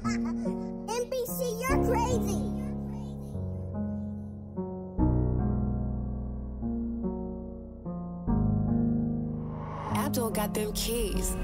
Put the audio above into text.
NBC, you're crazy. Abdul got them keys.